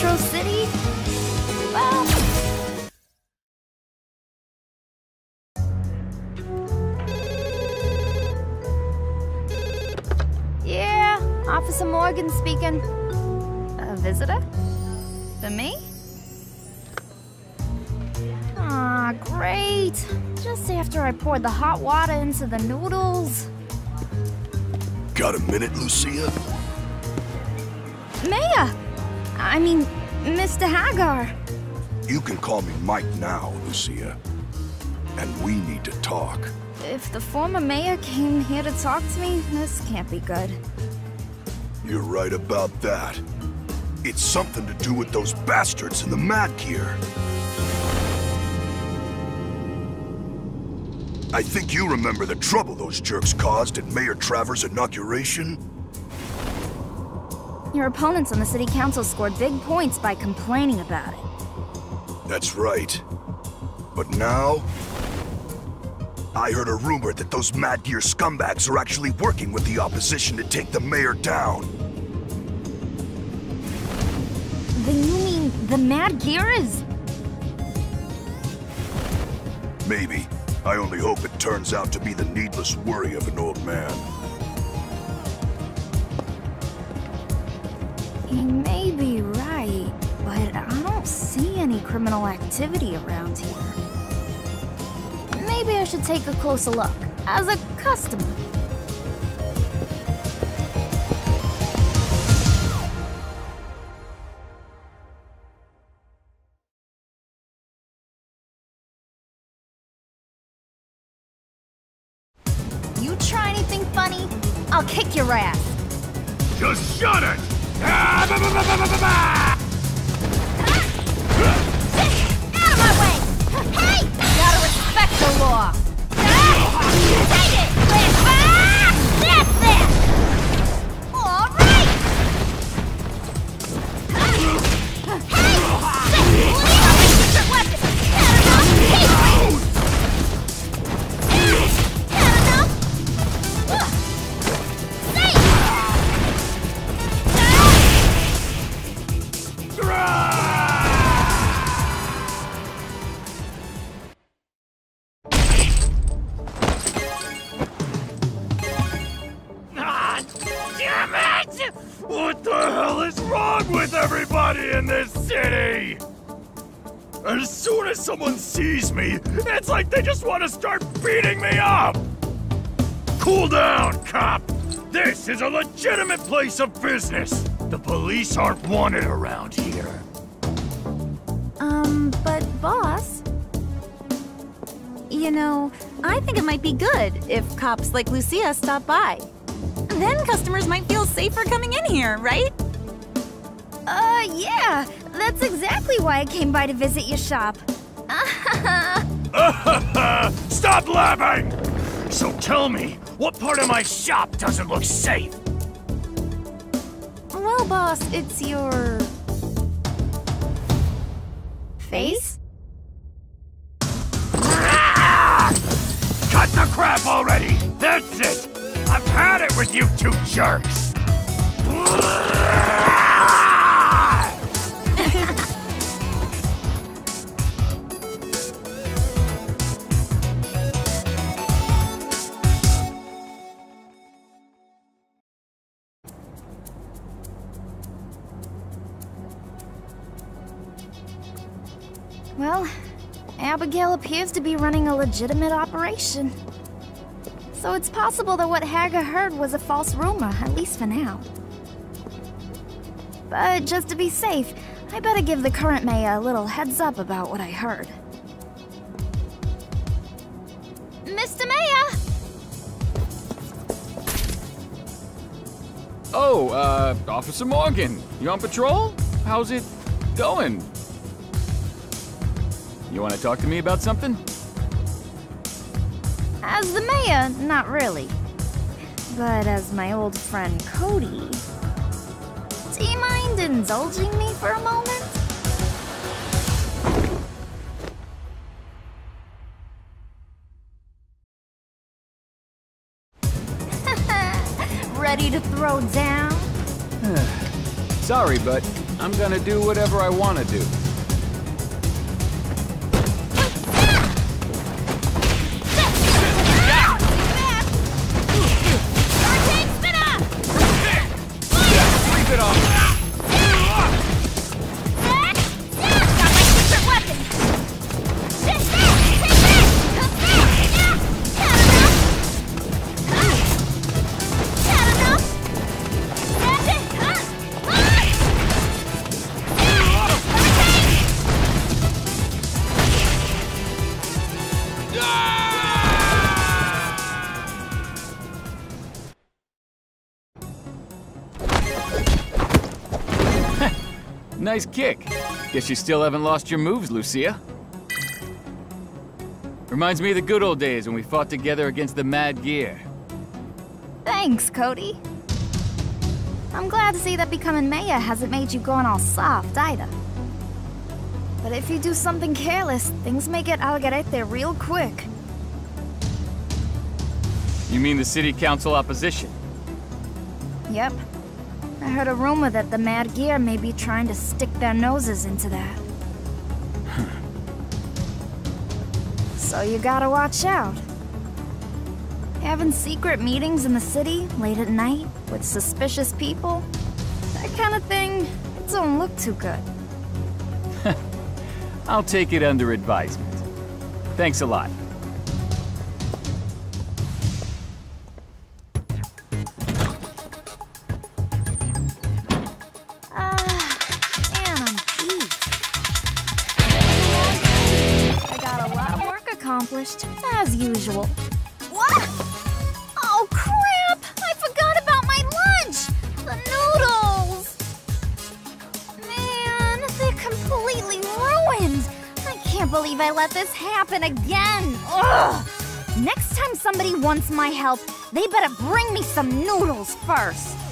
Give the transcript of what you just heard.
Metro City? Well... Yeah, Officer Morgan speaking. A visitor? For me? Ah, great. Just after I poured the hot water into the noodles. Got a minute, Lucia? Maya! I mean, Mr. Haggar. You can call me Mike now, Lucia. And we need to talk. If the former mayor came here to talk to me, this can't be good. You're right about that. It's something to do with those bastards in the Mad Gear. I think you remember the trouble those jerks caused at Mayor Travers' inauguration? Your opponents on the city council scored big points by complaining about it. That's right. But now... I heard a rumor that those Mad Gear scumbags are actually working with the opposition to take the mayor down. Then you mean the Mad Gear is... Maybe. I only hope it turns out to be the needless worry of an old man. He may be right, but I don't see any criminal activity around here. Maybe I should take a closer look, as a customer. You try anything funny, I'll kick your ass. Just shut it! Ah, bah, bah, bah, everybody in this city? As soon as someone sees me, it's like they just want to start beating me up! Cool down, cop! This is a legitimate place of business! The police aren't wanted around here. Um, but boss... You know, I think it might be good if cops like Lucia stop by. Then customers might feel safer coming in here, right? Uh, yeah. That's exactly why I came by to visit your shop. Stop laughing! So tell me, what part of my shop doesn't look safe? well, boss, it's your... Face? Cut the crap already! That's it! I've had it with you two jerks! Well, Abigail appears to be running a legitimate operation. So it's possible that what Haggar heard was a false rumor, at least for now. But just to be safe, I better give the current mayor a little heads up about what I heard. Mr. Mayor! Oh, uh, Officer Morgan, you on patrol? How's it going? You want to talk to me about something? As the mayor, not really. But as my old friend Cody... Do you mind indulging me for a moment? Ready to throw down? Sorry, but I'm gonna do whatever I wanna do. Nice kick. Guess you still haven't lost your moves, Lucia. Reminds me of the good old days when we fought together against the Mad Gear. Thanks, Cody. I'm glad to see that becoming mayor hasn't made you going all soft either. But if you do something careless, things may get algarete real quick. You mean the city council opposition? Yep. I heard a rumor that the Mad Gear may be trying to stick their noses into that. so you gotta watch out. Having secret meetings in the city late at night with suspicious people, that kind of thing, it don't look too good. I'll take it under advisement. Thanks a lot. Accomplished, as usual. What? Oh, crap! I forgot about my lunch! The noodles! Man, they're completely ruined! I can't believe I let this happen again! Ugh! Next time somebody wants my help, they better bring me some noodles first.